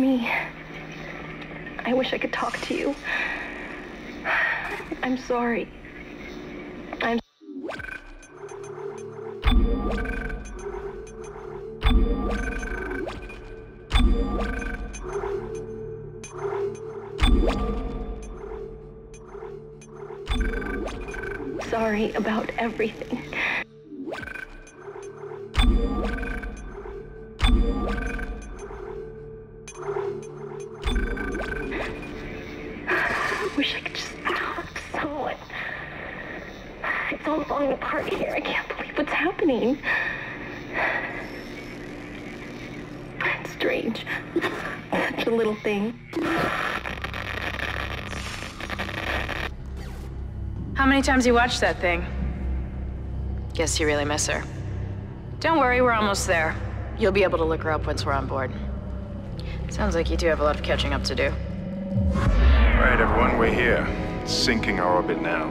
Me. I wish I could talk to you. I'm sorry. I'm sorry about everything. Strange. Such a little thing. How many times you watched that thing? Guess you really miss her. Don't worry, we're almost there. You'll be able to look her up once we're on board. Sounds like you do have a lot of catching up to do. All right, everyone, we're here. Sinking our orbit now.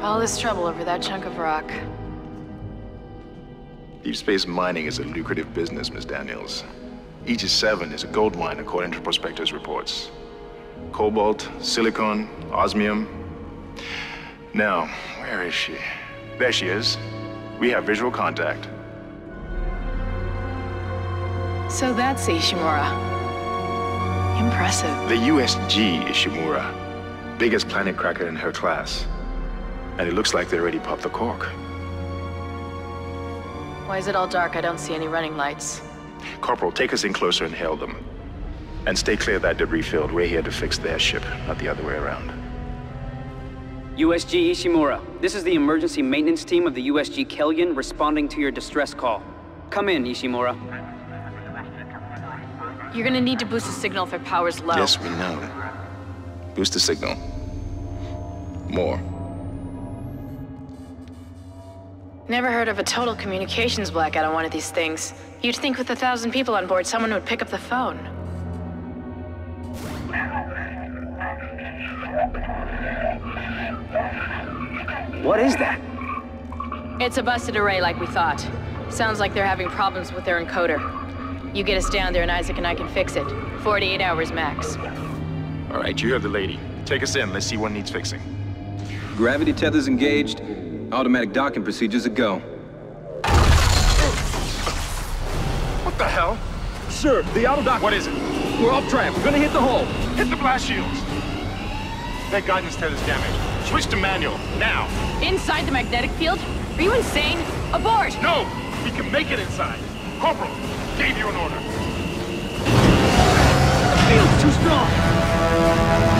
All this trouble over that chunk of rock. Deep space mining is a lucrative business, Miss Daniels. Aegis 7 is a gold mine according to prospectors' reports. Cobalt, silicon, osmium. Now, where is she? There she is. We have visual contact. So that's Ishimura. Impressive. The USG Ishimura. Biggest planet cracker in her class. And it looks like they already popped the cork. Why is it all dark? I don't see any running lights. Corporal, take us in closer and hail them. And stay clear of that debris field. We're here to fix their ship, not the other way around. USG Ishimura, this is the emergency maintenance team of the USG Kellion responding to your distress call. Come in, Ishimura. You're gonna need to boost the signal if their power's low. Yes, we know. Boost the signal. More. Never heard of a total communications blackout on one of these things. You'd think with a thousand people on board, someone would pick up the phone. What is that? It's a busted array like we thought. Sounds like they're having problems with their encoder. You get us down there and Isaac and I can fix it. 48 hours max. All right, you have the lady. Take us in. Let's see what needs fixing. Gravity tethers engaged. Automatic docking procedures a go. The hell? Sir, the auto dock. What is it? We're off track. We're gonna hit the hull. Hit the blast shields. That guidance tether's damaged. Switch to manual, now. Inside the magnetic field? Are you insane? Aboard! No! We can make it inside. Corporal, gave you an order. The field's too strong.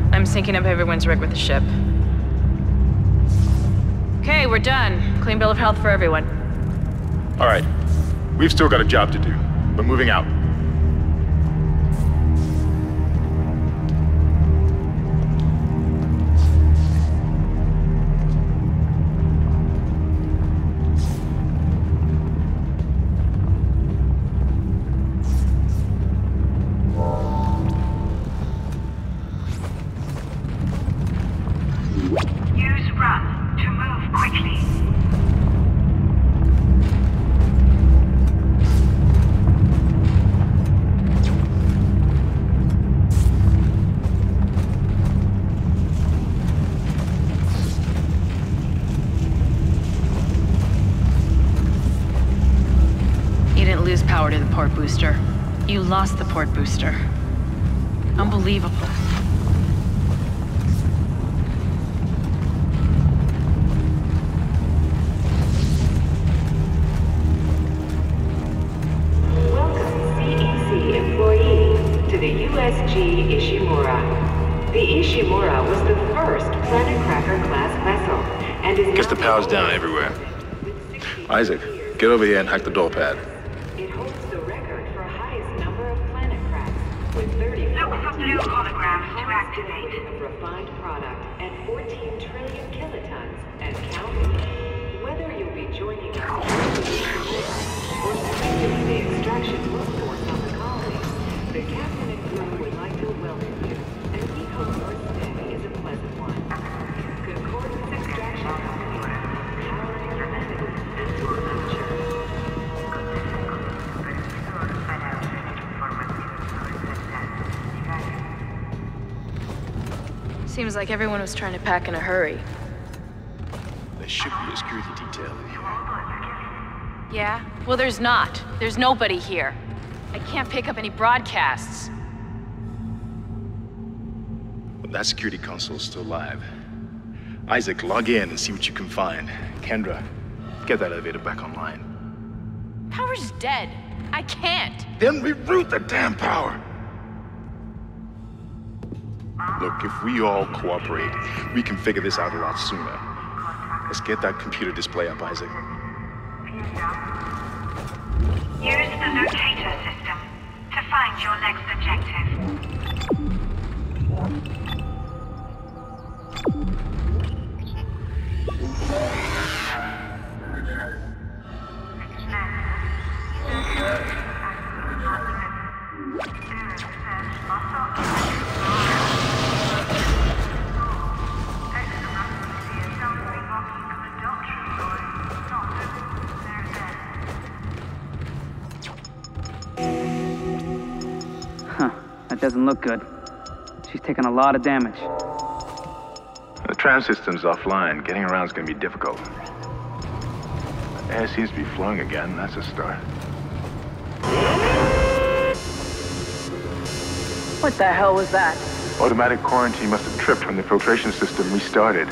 I'm syncing up everyone's rig with the ship. Okay, we're done. Clean bill of health for everyone. All right, we've still got a job to do, but moving out. Booster. You lost the port booster. Unbelievable. Welcome CEC employees to the USG Ishimura. The Ishimura was the first Planet Cracker class vessel and is Guess now the power's down everywhere. Isaac, get over here and hack the door pad. It holds the record for highest number of planet cracks with 34 Look for blue holograms to activate. Seems like everyone was trying to pack in a hurry. There should be a security detail in here. Yeah? Well, there's not. There's nobody here. I can't pick up any broadcasts. Well, that security console's still live. Isaac, log in and see what you can find. Kendra, get that elevator back online. Power's dead. I can't. Then reroute the damn power! Look, if we all cooperate, we can figure this out a lot sooner. Let's get that computer display up, Isaac. Use the locator system to find your next objective. Doesn't look good. She's taken a lot of damage. The tram system's offline. Getting around's gonna be difficult. Air seems to be flowing again. That's a start. What the hell was that? Automatic quarantine must have tripped when the filtration system restarted.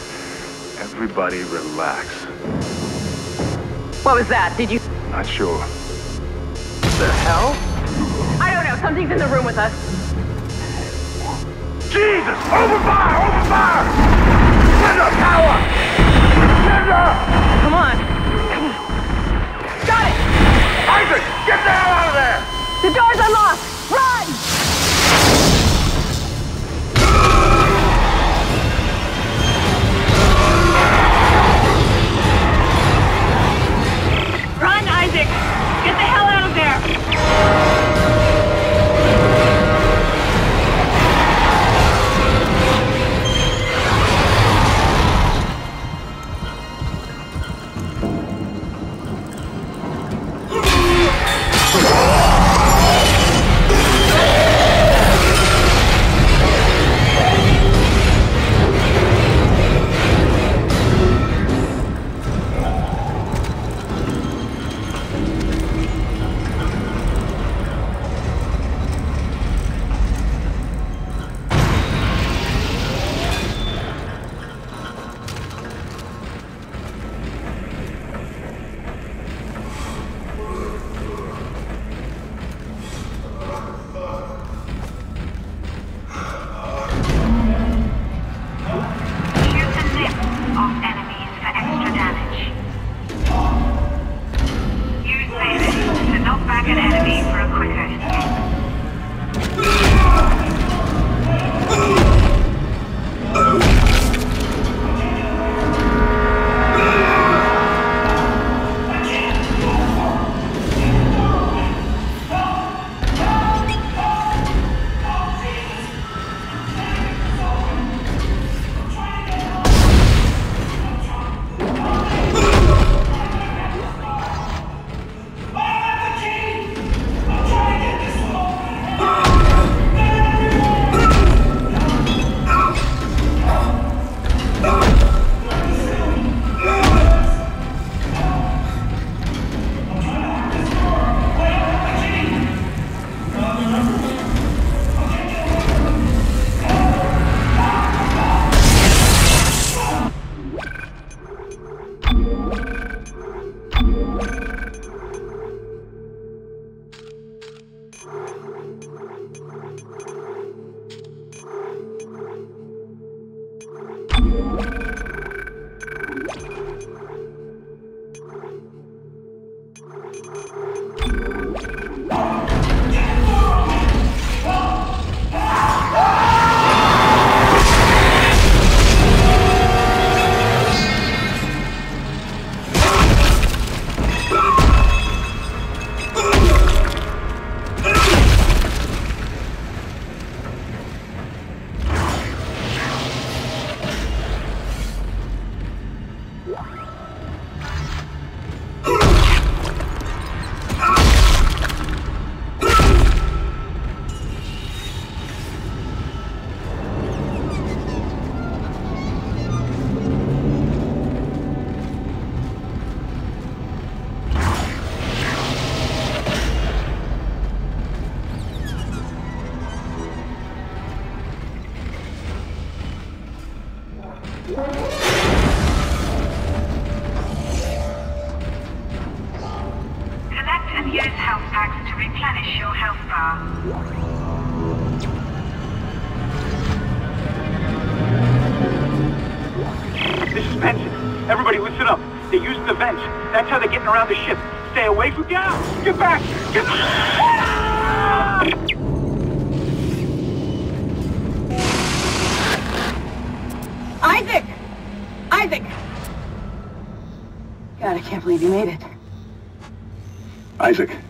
Everybody relax. What was that? Did you... Not sure. What the hell? I don't know. Something's in the room with us. Jesus! Open fire! Open fire! Kendra, power! Kendra! Come on. Got it! Isaac, get the hell out of there! Car. This is Benson. Everybody listen up. They're using the vents. That's how they're getting around the ship. Stay away from down. Get back. Get Isaac! Isaac! God, I can't believe you made it. Isaac, we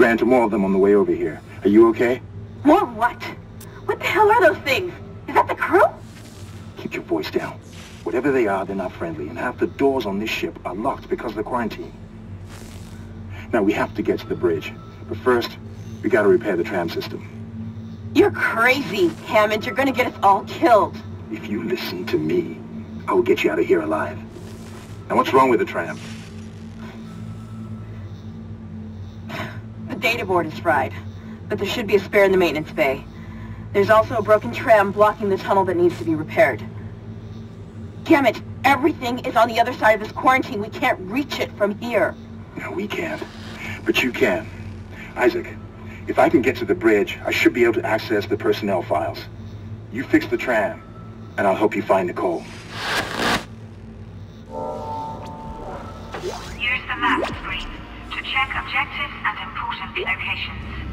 ran into more of them on the way over here. Are you okay? More what? What the hell are those things? Is that the crew? Keep your voice down. Whatever they are, they're not friendly, and half the doors on this ship are locked because of the quarantine. Now, we have to get to the bridge. But first, we gotta repair the tram system. You're crazy, Hammond. You're gonna get us all killed. If you listen to me, I will get you out of here alive. Now, what's wrong with the tram? Data board is fried, but there should be a spare in the maintenance bay. There's also a broken tram blocking the tunnel that needs to be repaired. Damn it! Everything is on the other side of this quarantine. We can't reach it from here. No, we can't. But you can. Isaac, if I can get to the bridge, I should be able to access the personnel files. You fix the tram, and I'll help you find Nicole. Use the map screen to check objectives and important locations.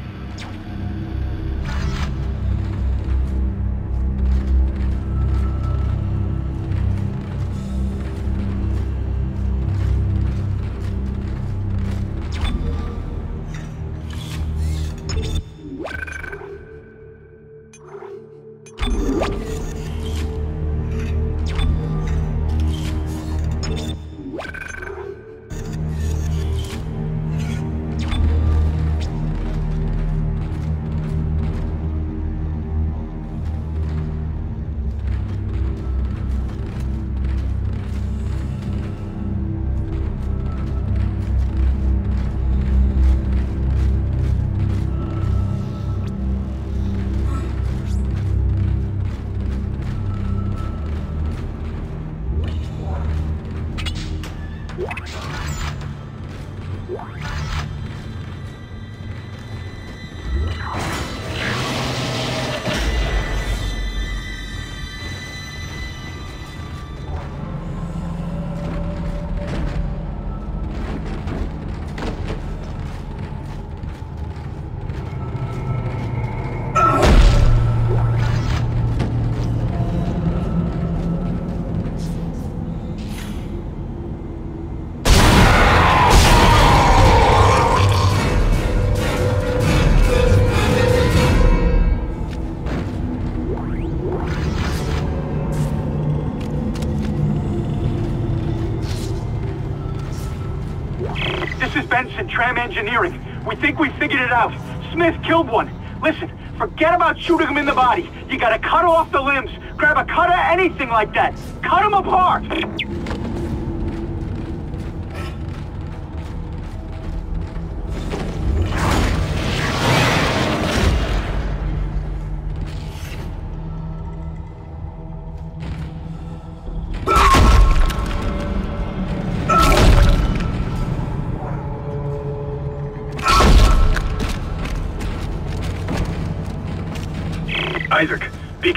Tram Engineering. We think we figured it out. Smith killed one. Listen, forget about shooting him in the body. You gotta cut off the limbs. Grab a cutter, anything like that. Cut him apart.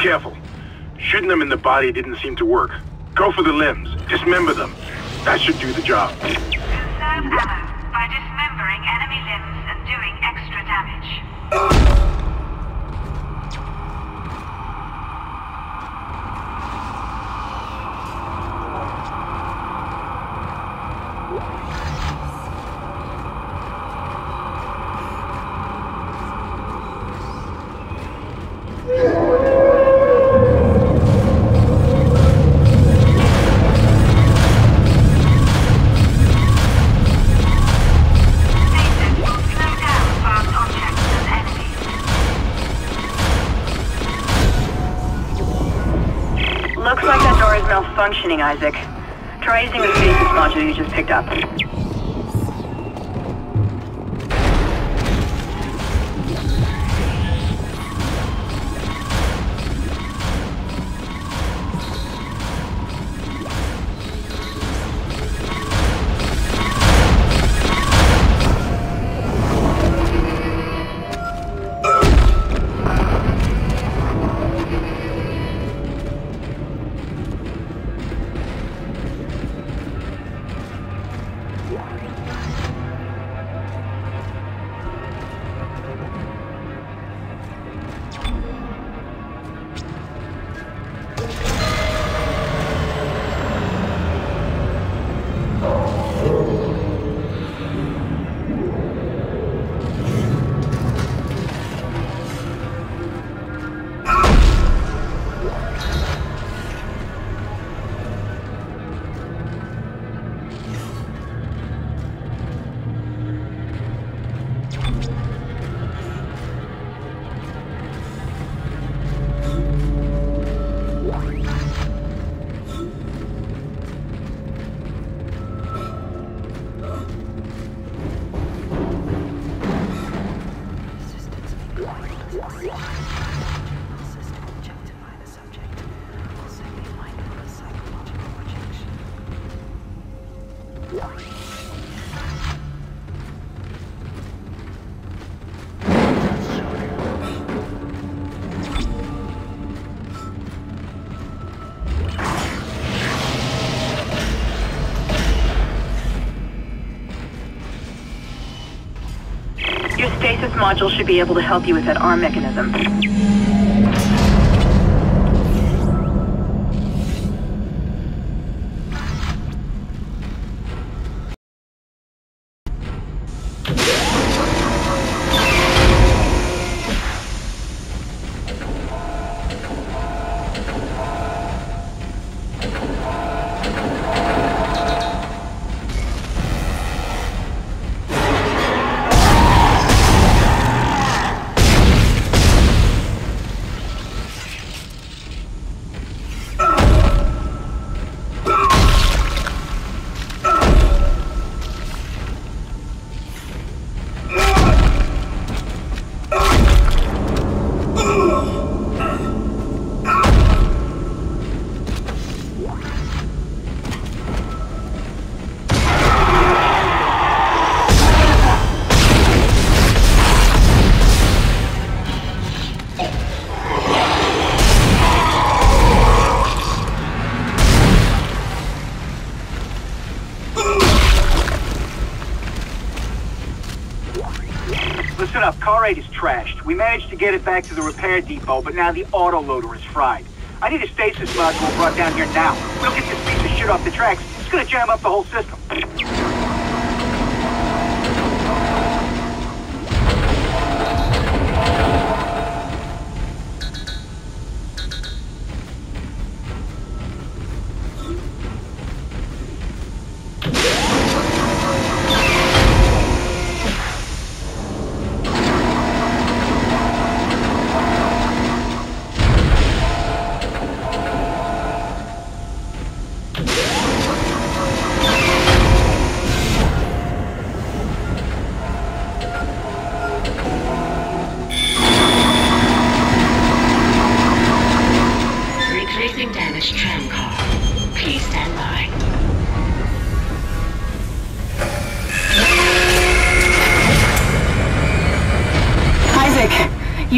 Careful. Shooting them in the body didn't seem to work. Go for the limbs. Dismember them. That should do the job. Stasis module should be able to help you with that arm mechanism. Car 8 is trashed. We managed to get it back to the repair depot, but now the autoloader is fried. I need a stasis module brought down here now. We don't get this piece of shit off the tracks, it's gonna jam up the whole system.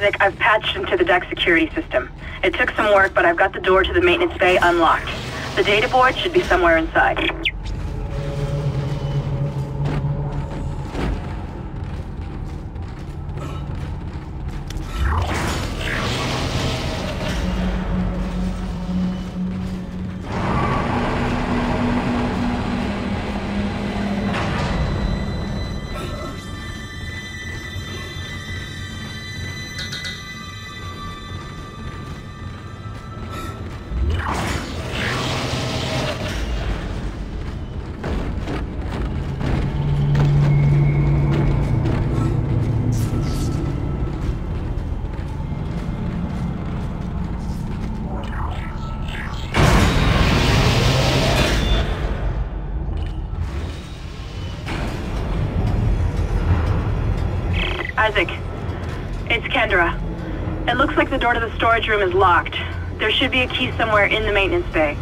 Isaac, I've patched into the deck security system. It took some work, but I've got the door to the maintenance bay unlocked. The data board should be somewhere inside. The door to the storage room is locked. There should be a key somewhere in the maintenance bay.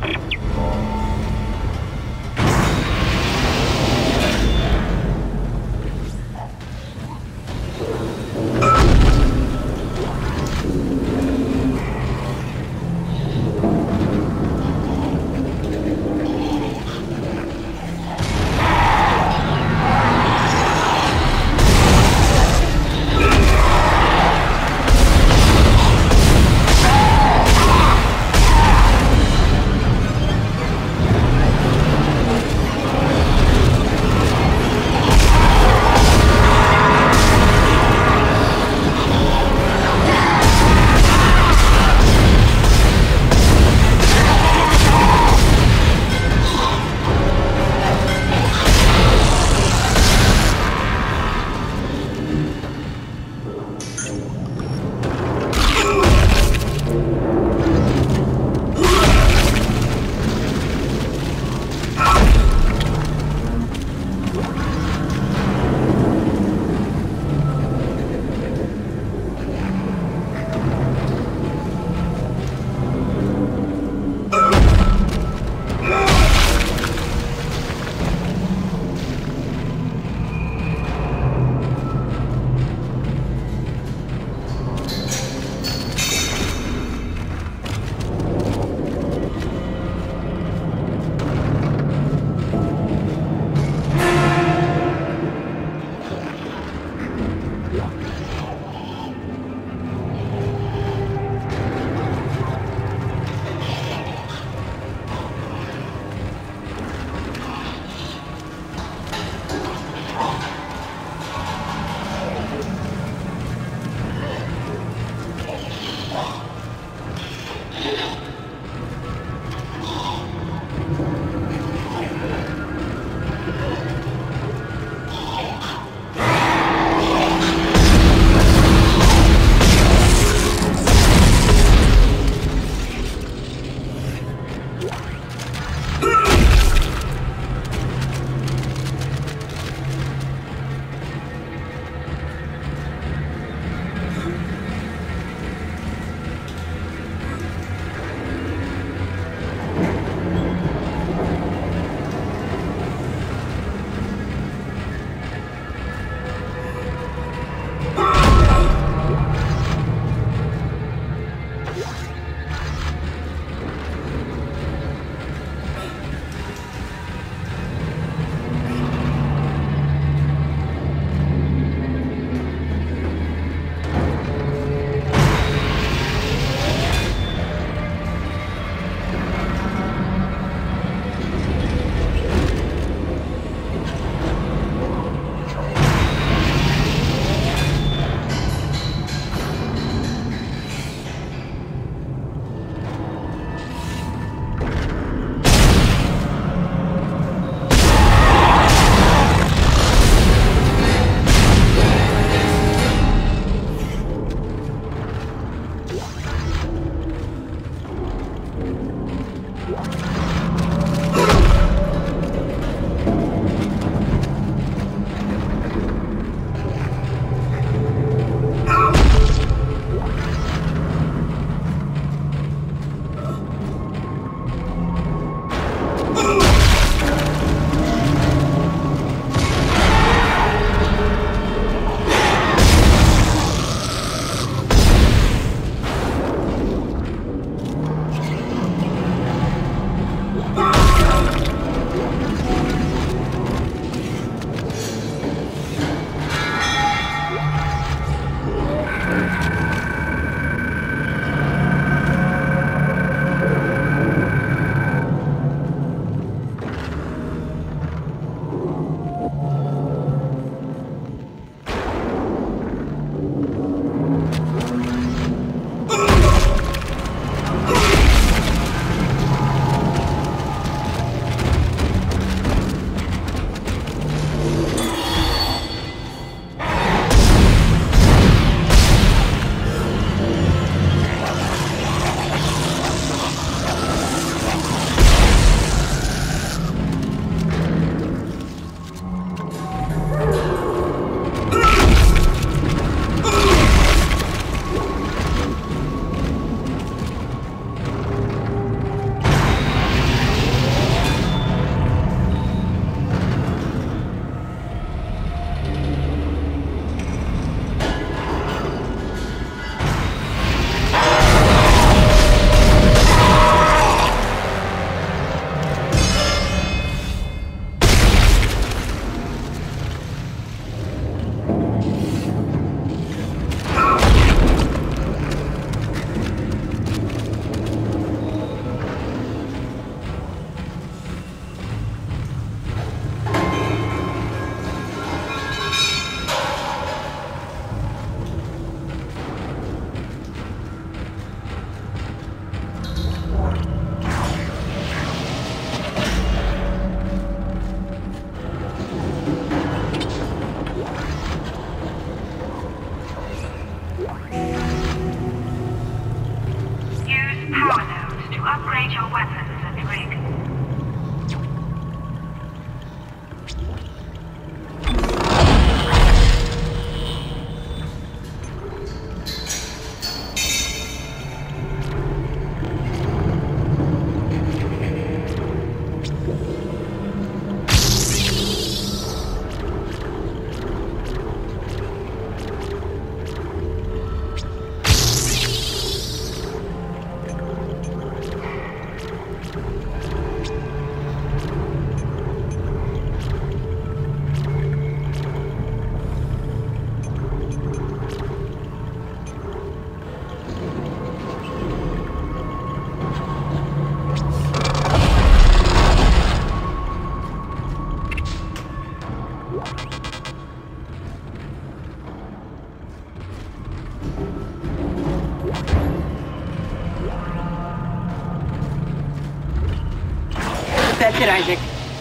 It, Isaac.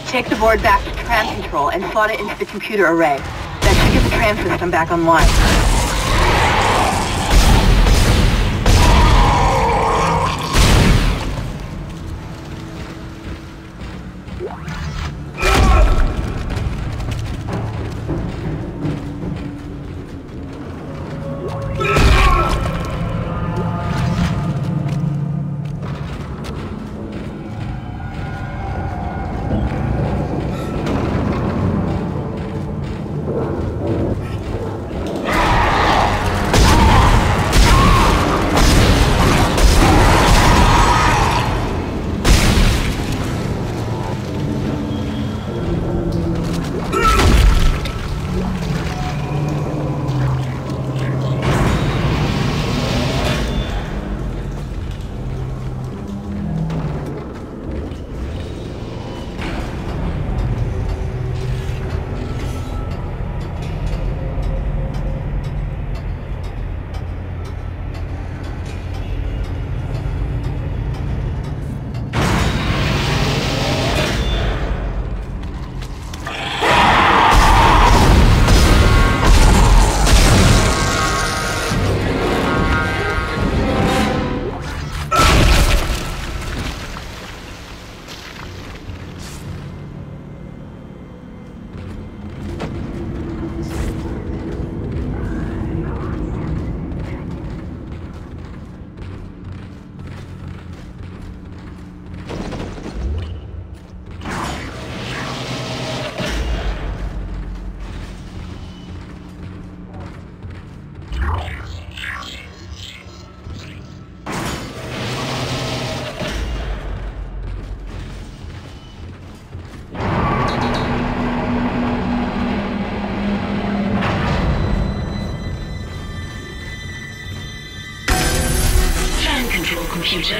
Take the board back to tram control and slot it into the computer array. That should get the tram system back online.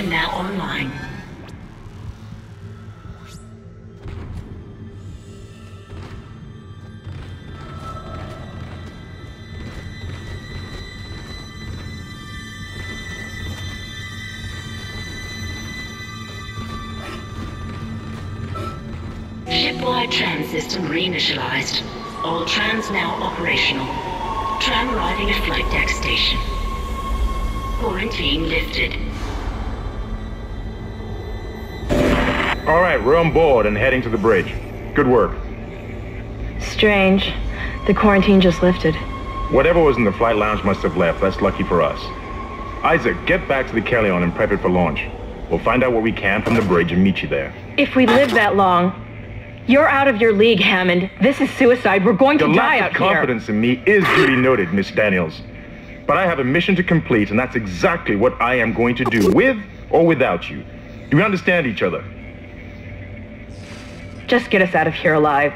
Now online. Shipwide tram system reinitialized. All trams now operational. Tram arriving at flight deck station. Quarantine lifted. All right, we're on board and heading to the bridge. Good work. Strange. The quarantine just lifted. Whatever was in the flight lounge must have left. That's lucky for us. Isaac, get back to the Kellion and prep it for launch. We'll find out what we can from the bridge and meet you there. If we live that long, you're out of your league, Hammond. This is suicide. We're going Your to die lack out of confidence in me is duly noted, Miss Daniels. But I have a mission to complete, and that's exactly what I am going to do, with or without you. Do we understand each other? Just get us out of here alive.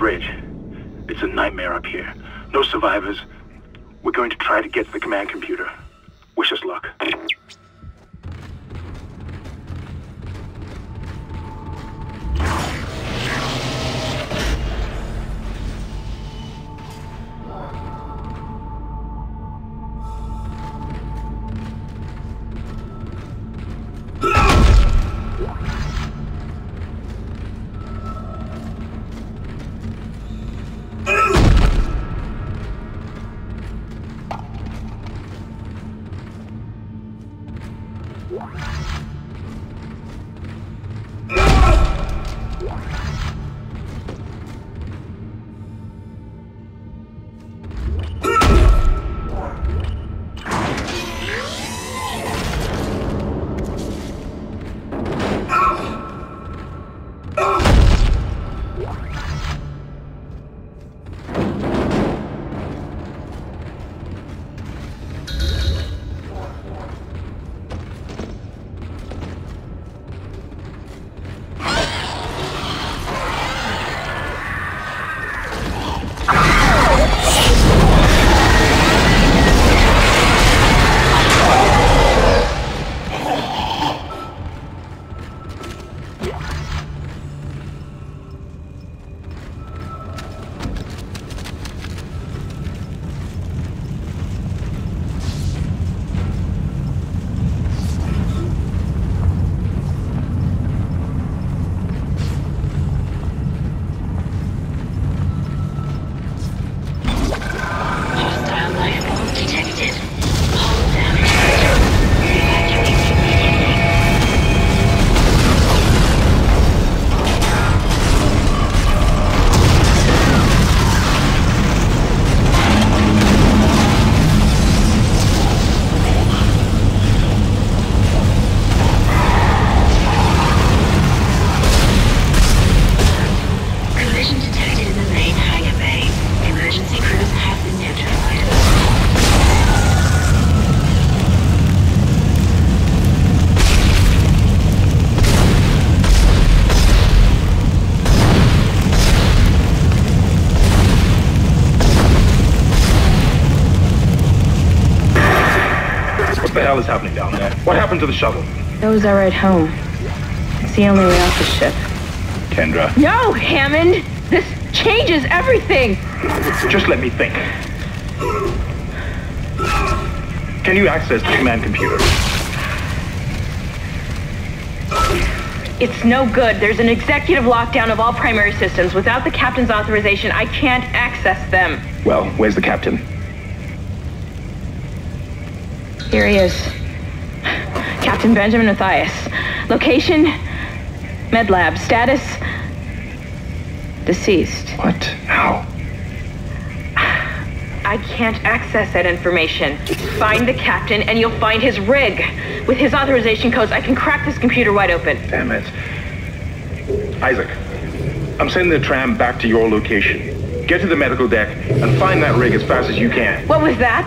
Bridge. It's a nightmare up here. No survivors. We're going to try to get to the command. To the shuttle? That was our ride home. It's the only way off the ship. Kendra, No, Hammond! This changes everything! just let me think. Can you access the command computer? It's no good. There's an executive lockdown of all primary systems. Without the captain's authorization, I can't access them. Well, where's the captain? Here he is. Captain Benjamin Mathius. Location? Med lab. Status? Deceased. What? How? I can't access that information. Find the captain and you'll find his rig. With his authorization codes, I can crack this computer wide open. Damn it. Isaac, I'm sending the tram back to your location. Get to the medical deck and find that rig as fast as you can. What was that?